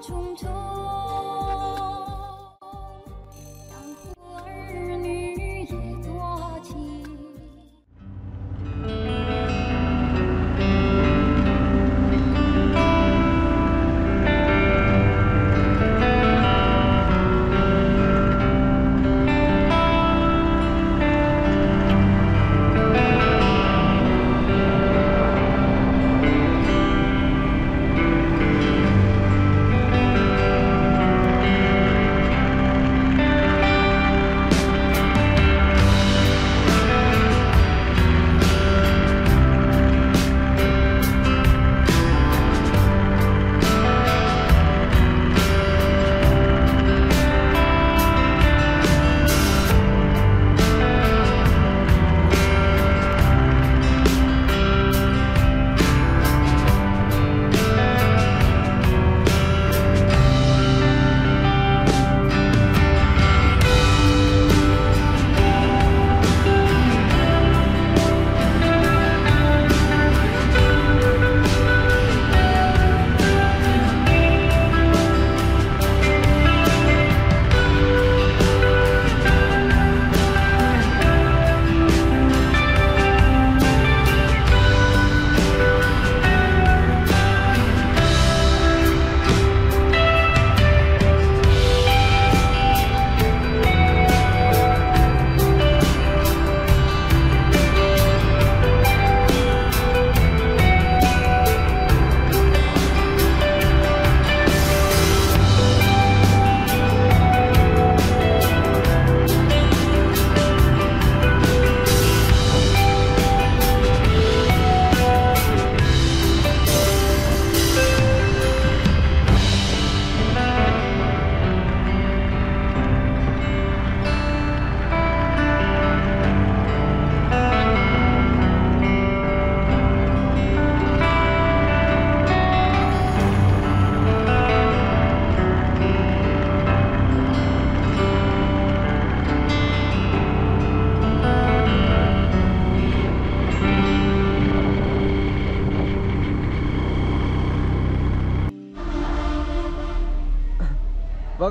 冲突。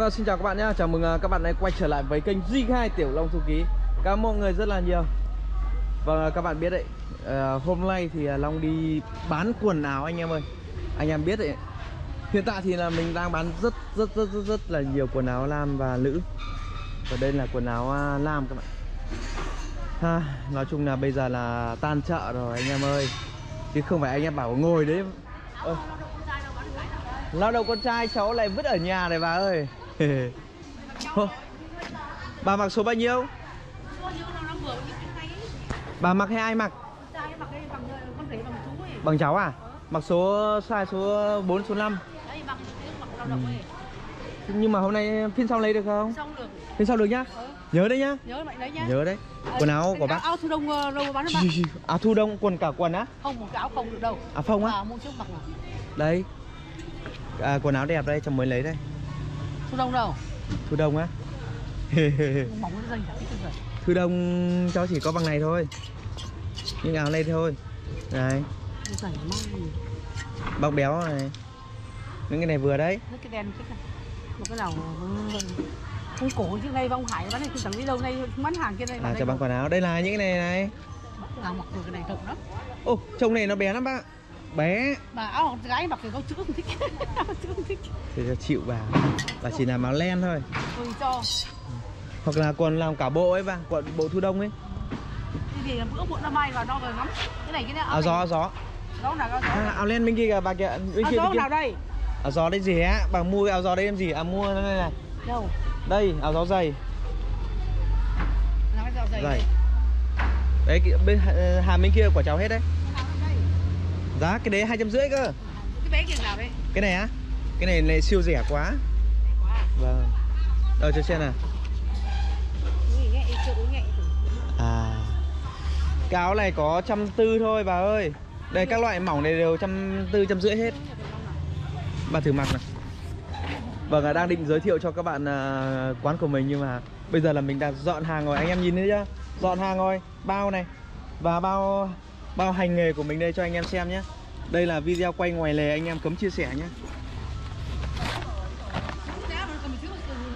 Vâng, xin chào các bạn nhé. Chào mừng à, các bạn đã quay trở lại với kênh Duy Khai Tiểu Long Thu Ký. Cảm ơn mọi người rất là nhiều. Vâng, à, các bạn biết đấy, à, hôm nay thì à, Long đi bán quần áo anh em ơi. Anh em biết đấy. Hiện tại thì là mình đang bán rất rất rất rất rất là nhiều quần áo nam và nữ. Và đây là quần áo nam các bạn. Ha, nói chung là bây giờ là tan chợ rồi anh em ơi. Chứ không phải anh em bảo ngồi đấy. Ơ, Lao động con trai cháu lại vứt ở nhà này bà ơi Bà mặc số bao nhiêu? Bà mặc hay ai mặc? Bằng cháu à? Mặc số size số 4 số 5 Nhưng mà hôm nay phiên sau lấy được không? Xong được. Phiên sau được nhá Nhớ đấy nhá Nhớ đấy nhá. Nhớ đấy Quần áo của bác Áo thu đông ờ, đâu bán cho bạn? À thu đông quần cả quần á? Không một cái áo không được đâu. À phông á? À mua trước mặc nào. Đây à, Quần áo đẹp đây cháu mới lấy đây Thu đông đâu? Thu đông á? Cái cái. Thư đông cháu chỉ có bằng này thôi. Nhưng áo lên thôi. Đấy Cái? Bóc béo này. Những cái này vừa đấy. Cái đen này. Một cái nào ừ, không cổ trước đây ông Hải bán này tôi chẳng biết đâu đây bán hàng kia đây À cho bằng quần áo. Đây là những cái này này. Nào mặc cái này rộng lắm. Ô trông này nó bé lắm bác Bé Mà áo gái mặc thì có chữ không thích. chữ không thích. Thì cho chịu bà Bà chỉ làm áo len thôi Tôi cho. Hoặc là quần làm cả bộ ấy bà Quần bộ thu đông ấy Cái gì bữa muộn năm mai vào đo rồi lắm. Cái này cái này Áo gió áo gió Gió nào áo gió. à, Áo len bên kia kìa bà kìa bên Áo kia, gió bên kia. nào đây? Áo gió đấy gì á Bà mua cái áo gió đấy em gì À mua nó đây này Đâu? Đây áo gió dày cái giò dày. Dày. Đấy cái- bên ờ, hàng bên kia của cháu hết đấy? Giá cái đấy hai trăm rưỡi cơ. Cái bé kia nào đấy? Cái này á? Cái này này siêu rẻ quá. Vâng. Đâu cho xem nào. À. Cái áo này có trăm tư thôi bà ơi. Đây các loại mỏng này đều trăm tư trăm rưỡi hết. Bà thử mặc nào. Vâng à, đang định giới thiệu cho các bạn à, quán của mình nhưng mà Bây giờ là mình đang dọn hàng rồi. Anh em nhìn thấy chưa? Dọn hàng rồi. Bao này. Và bao bao hành nghề của mình đây cho anh em xem nhé. Đây là video quay ngoài lề anh em cấm chia sẻ nhé.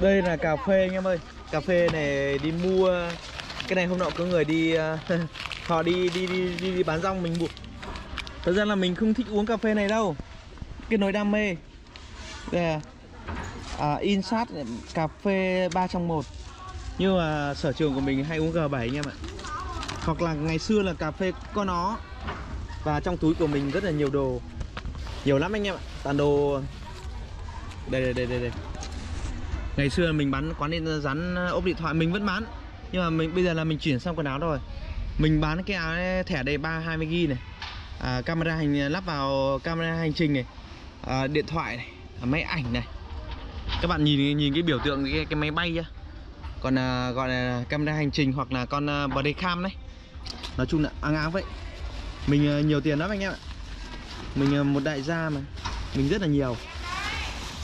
Đây là cà phê anh em ơi. Cà phê này đi mua Cái này hôm nọ có người đi ờ, Họ đi đi, đi đi đi bán rong mình buộc. Thật ra là mình không thích uống cà phê này đâu. Cái nỗi đam mê. Đây là à, Insat cà phê 3 trong 1 Nhưng mà sở trường của mình hay uống G7 anh em ạ. Hoặc là ngày xưa là cà phê có nó Và trong túi của mình rất là nhiều đồ. Nhiều lắm anh em ạ Toàn đồ. Đây đây đây đây, đây. Ngày xưa mình bán quán điện rắn ờ, ốp điện thoại mình vẫn bán. Nhưng mà mình bây giờ là mình chuyển sang quần áo rồi. Mình bán cái áo thẻ đầy 320GB này. À, Camera hành ờ, lắp vào camera hành trình này. À, Điện thoại này à, Máy ảnh này. Các bạn nhìn nhìn cái biểu tượng cái, cái máy bay chưa Còn à, gọi là camera hành trình hoặc là con à, body cam đấy. Nói chung là à, áng áng vậy. Mình ờ, nhiều tiền lắm anh em ạ. Mình ờ, một đại gia mà. Mình rất là nhiều.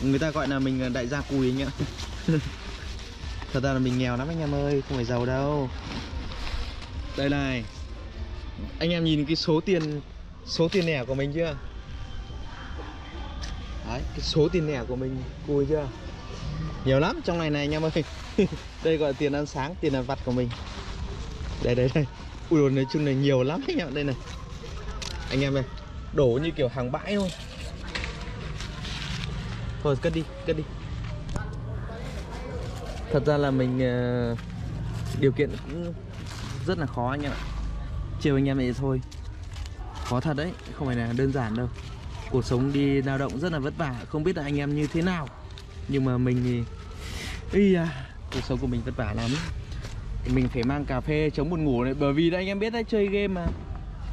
Người ta gọi là mình ờ, đại gia cùi anh ạ. Thật ra là mình nghèo lắm anh em ơi, Không phải giàu đâu. Đây này. Anh em nhìn cái số tiền Số tiền lẻ của mình chưa? Đấy, cái số tiền lẻ của mình Cùi chưa? Nhiều lắm trong này này anh em ơi. Đây gọi là tiền ăn sáng, Tiền ăn vặt của mình. Đây đây đây. Ui đồ nói chung này nhiều lắm anh em Đây này. Anh em này Đổ như kiểu hàng bãi thôi. Thôi cất đi, cất đi. Thật ra là mình uh, Điều kiện cũng rất là khó anh em ạ. Chiều anh em vậy thôi. Khó thật đấy, không phải là đơn giản đâu. Cuộc sống đi lao động rất là vất vả. Không biết là anh em như thế nào. Nhưng mà mình thì Ý à, Cuộc sống của mình vất vả lắm. Thì Mình phải mang cà phê chống buồn ngủ này. Bởi vì đấy anh em biết đấy, chơi game mà.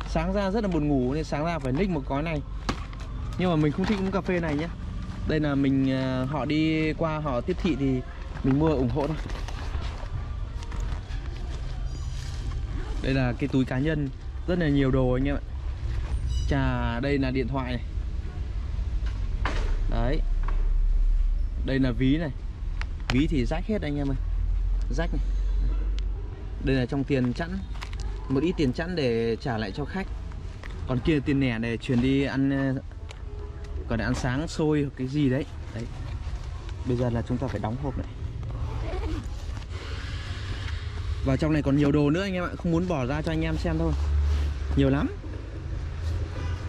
Sáng ra rất là buồn ngủ Nên sáng ra phải nick một gói này. Nhưng mà mình không thích uống cà phê này nhé đây là mình à, họ đi qua họ tiếp thị thì mình mua ủng hộ thôi. Đây là cái túi cá nhân. Rất là nhiều đồ anh em ạ. Trà đây là điện thoại này. Đấy. Đây là ví này. Ví thì rách hết anh em ơi. Rách này đây là trong tiền chẵn. Một ít tiền chẵn để trả lại cho khách. Còn kia là tiền nẻ để chuyển đi ăn ờ, còn để ăn sáng xôi hoặc cái gì đấy. Đấy. Bây giờ là chúng ta phải đóng hộp này. Và trong này còn nhiều đồ nữa anh em ạ. Không muốn bỏ ra cho anh em xem thôi. Nhiều lắm.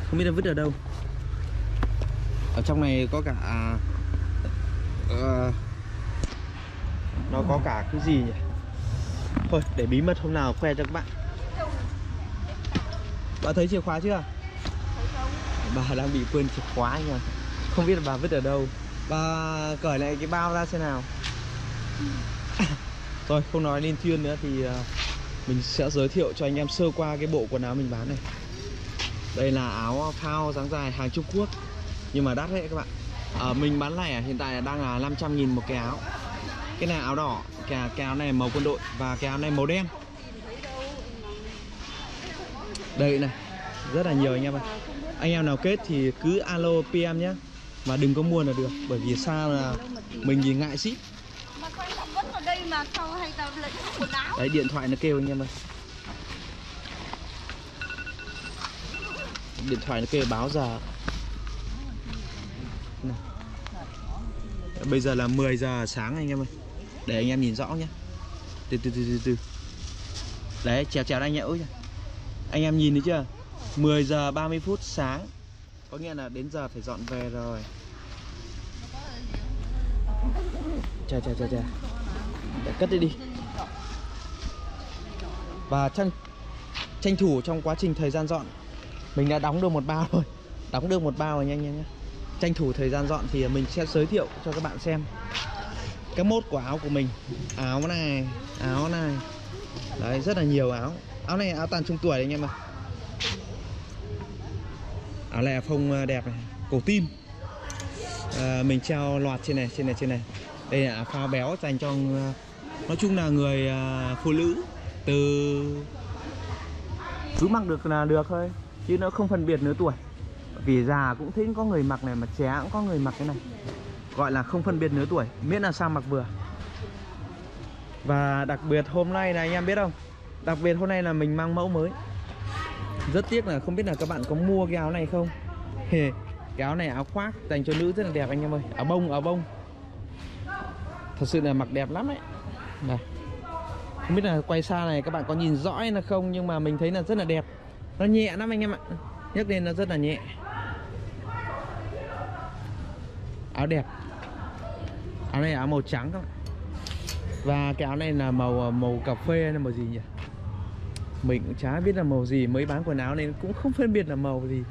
Không biết là vứt ở đâu. Ở trong này có cả uh, nó có cả cái gì nhỉ? Thôi, để bí mật hôm nào khoe cho các bạn. Bạn thấy chìa khóa chưa? Bà đang bị quên chìa khóa nha không biết là bà vứt ở đâu. Bà cởi lại cái bao ra xem nào. Rồi không nói nên thuyên nữa thì à, mình sẽ giới thiệu cho anh em sơ qua cái bộ quần áo mình bán này. Đây là áo phao dáng dài hàng Trung Quốc. Nhưng mà đắt đấy các bạn. Ở mình bán lẻ hiện tại đang là 500 nghìn một cái áo cái này áo đỏ cái, cái áo này màu quân đội và cái áo này màu đen. Đây này rất là nhiều anh em ơi anh em nào kết thì cứ alo PM nhé. Mà đừng có mua là được bởi vì sao là mình thì ngại ship. Đấy điện thoại nó kêu anh em ơi. Điện thoại nó kêu báo giờ. Này. bây giờ là 10 giờ sáng anh em ơi để anh em nhìn rõ nhé từ từ từ từ từ. Đấy, chèo chèo anh nhậu nhá anh em nhìn thấy chưa? 10 giờ 30 phút sáng. Có nghĩa là đến giờ phải dọn về rồi. Chà chà chà chà để cất đi đi. Và tranh tranh thủ trong quá trình thời gian dọn, mình đã đóng được một bao rồi. Đóng được một bao rồi, nhanh nhanh nhé tranh thủ thời gian dọn thì mình sẽ giới thiệu cho các bạn xem cái mốt của áo của mình. Áo này áo này. Đấy rất là nhiều áo. Áo này áo toàn trung tuổi đấy anh em ạ. Áo này phông ờ, đẹp này cổ tim. À, mình treo loạt trên này trên này trên này. Đây là phao béo dành cho ờ, nói chung là người phụ nữ từ cứ mặc được là được thôi chứ nó không phân biệt lứa tuổi. Vì già cũng thích có người mặc này mà trẻ cũng có người mặc cái này gọi là không phân biệt lứa tuổi. Miễn là sao mặc vừa. Và đặc biệt hôm nay này, anh em biết không? Đặc biệt hôm nay là mình mang mẫu mới. Rất tiếc là không biết là các bạn có mua cái áo này không? Cái áo này áo khoác dành cho nữ rất là đẹp anh em ơi. Áo bông áo bông. Thật sự là mặc đẹp lắm ấy. Này, không biết là quay xa này các bạn có nhìn rõ hay là không, nhưng mà mình thấy là rất là đẹp. Nó nhẹ lắm anh em ạ. Nhấc lên nó rất là nhẹ. Áo đẹp. Áo này là áo màu trắng các bạn và cái áo này là màu ờ, màu cà phê hay là màu gì nhỉ? Mình cũng chả biết là màu gì mới bán quần áo nên cũng không phân biệt là màu gì.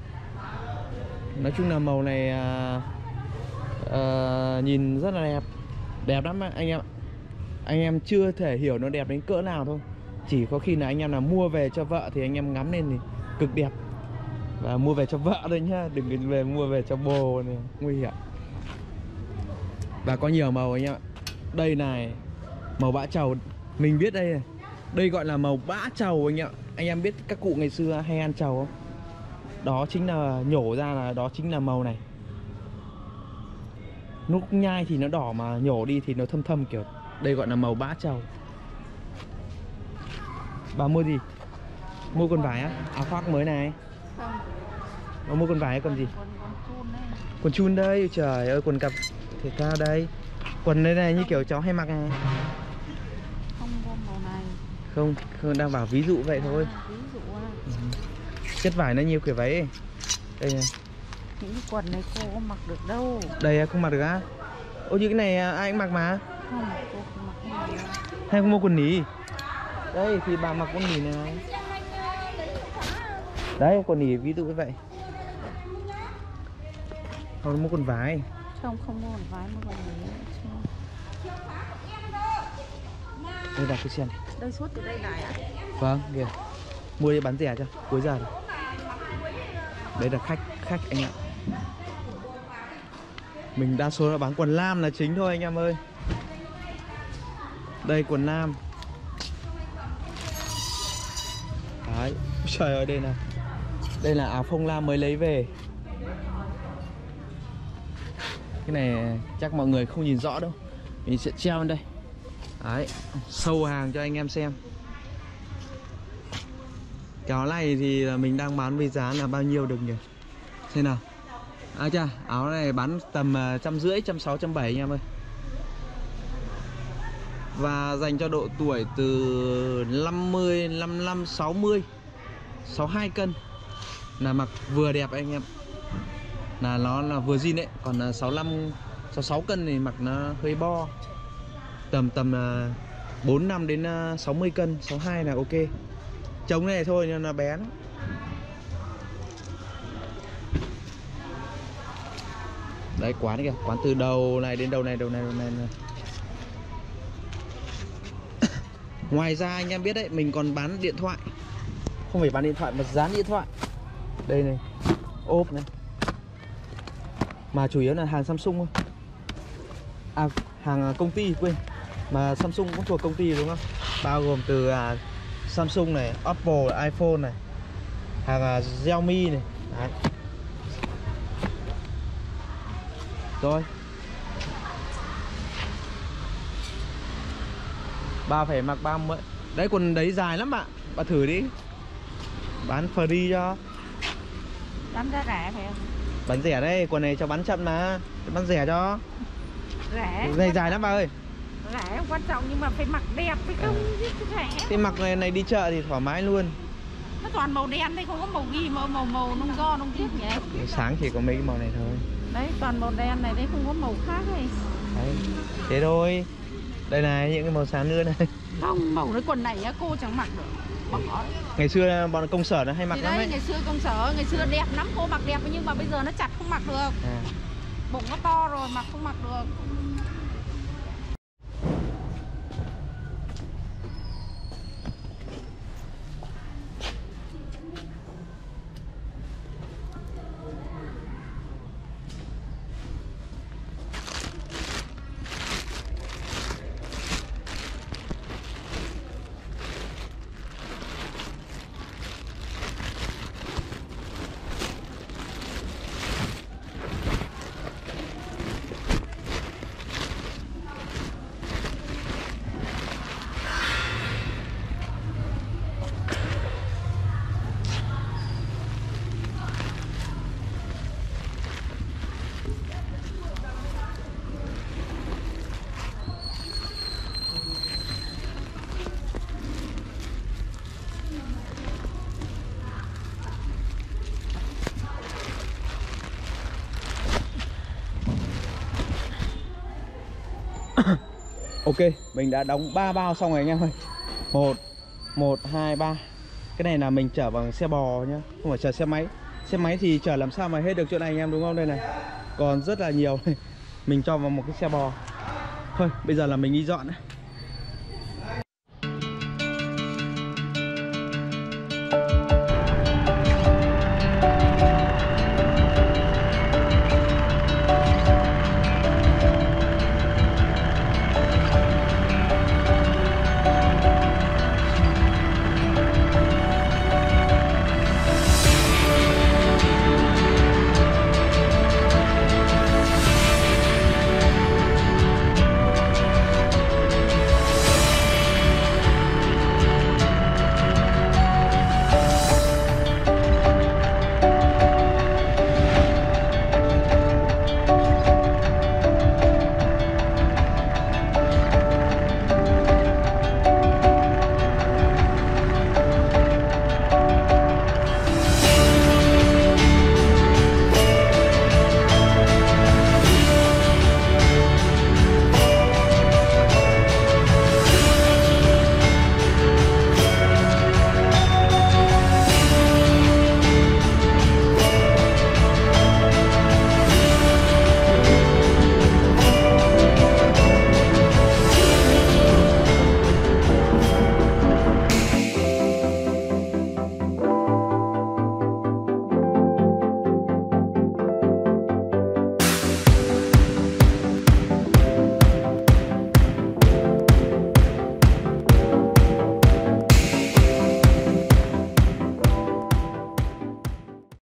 Nói chung là màu này à, à, nhìn rất là đẹp. Đẹp lắm anh em ạ. Anh em chưa thể hiểu nó đẹp đến cỡ nào thôi. Chỉ có khi là anh em là mua về cho vợ thì anh em ngắm lên thì cực đẹp. Và mua về cho vợ thôi nhá đừng về mua về cho bồ này. Nguy hiểm và có nhiều màu anh em ạ. Đây này màu bã trầu. Mình biết đây này. Đây gọi là màu bã trầu anh em ạ. Anh em biết các cụ ngày xưa hay ăn trầu không? Đó chính là nhổ ra là đó chính là màu này. Lúc nhai thì nó đỏ mà nhổ đi thì nó thâm thâm kiểu đây gọi là màu bã trầu. Bà mua gì? Mua quần vải á? Áo khoác mới này. Bà mua quần vải hay quần gì? Quần chun đây trời ơi quần cặp thể thao đây. Quần đây này như kiểu cháu hay mặc không màu này. Không, không đang bảo ví dụ vậy thôi. À, ví dụ à, chất vải nó nhiều kiểu váy ấy. đây này. Những cái quần này cô có mặc được đâu. Đây à, không mặc được á? Ô như cái này à, ai cũng mặc mà. Không cô không mặc đâu. hay không mua quần nỉ? Đây thì bà mặc quần nỉ này. Đấy quần nỉ ví dụ như vậy. Không mua quần vải không không mua một vái mua quần này đây đặt cái xem này đây suốt từ đây lại à vâng kìa mua đi bán rẻ cho cuối giờ rồi. Đấy là khách khách anh ạ. Mình đa số là bán quần lam là chính thôi anh em ơi. Đây quần lam. Đấy trời ơi đây này đây là áo phông lam mới lấy về cái này chắc mọi người không nhìn rõ đâu. Mình sẽ treo lên đây. Đấy, sâu hàng cho anh em xem. Cái áo này thì mình đang bán với giá là bao nhiêu được nhỉ? Xem nào? À chà, áo này bán tầm à, trăm rưỡi, trăm sáu, trăm bảy anh em ơi. Và dành cho độ tuổi từ 50 55 60 62 cân là mặc vừa đẹp anh em là nó là vừa zin đấy còn à, 65 66 cân thì mặc nó hơi bo. Tầm tầm à, 45 đến à, 60 cân 62 là ok. Trống này thôi nhưng nó bé lắm. Đấy quán kìa quán từ đầu này đến đầu này đầu này đầu này, này. ngoài ra anh em biết đấy mình còn bán điện thoại. Không phải bán điện thoại mà dán điện thoại. Đây này ốp này mà chủ yếu là hàng Samsung thôi. À hàng à, công ty quên. Mà Samsung cũng thuộc công ty đúng không? Bao gồm từ à, Samsung này Apple iPhone này hàng à, Xiaomi này. Đấy. rồi. Bà phải mặc ba mươi đấy quần đấy dài lắm bạn. Bà thử đi. Bán free cho. Bán giá rẻ phải không? Bán rẻ đây quần này cho bán chậm mà. Bán rẻ cho. Rẻ. Này dài lắm bà ơi. Rẻ không quan trọng nhưng mà phải mặc đẹp phải không chứ rẻ. Thế mặc này, này đi chợ thì thoải mái luôn. Nó toàn màu đen đây không có màu ghi màu màu màu nông do nông tiết nhỉ Sáng chỉ có mấy cái màu này thôi. Đấy toàn màu đen này đấy không có màu khác này Đấy. Thế thôi Đây này những cái màu sáng nữa này không màu cái quần này á cô chẳng mặc được. Bỏ Ngày xưa bọn công sở nó hay mặc thì lắm đấy đấy ngày xưa công sở ngày xưa đẹp lắm cô mặc đẹp nhưng mà bây giờ nó chặt không mặc được. À. bụng nó to rồi mặc không mặc được Ok, mình đã đóng 3 bao xong rồi anh em ơi. 1 1 2 3. Cái này là mình chở bằng xe bò nhá, không phải chở xe máy. Xe máy thì chở làm sao mà hết được chỗ này anh em đúng không đây này. Còn rất là nhiều. Mình cho vào một cái xe bò. Thôi, bây giờ là mình đi dọn đấy.